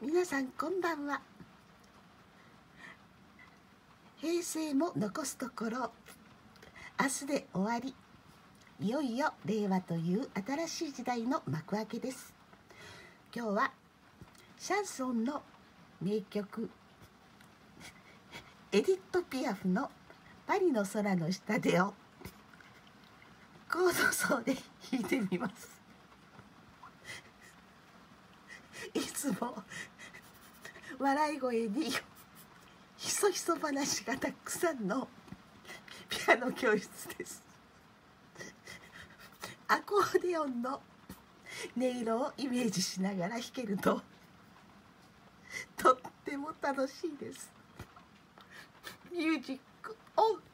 皆さんこんばんは。平成も残すところ。明日で終わり。いよいよ令和という新しい時代の幕開けです。今日はシャンソンの名曲。エディット・ピアフの「パリの空の下で」を。コード奏で弾いてみますいつも笑い声にひそひそ話がたくさんのピアノ教室です。アコーディオンの音色をイメージしながら弾けるととっても楽しいです。ミュージックオン。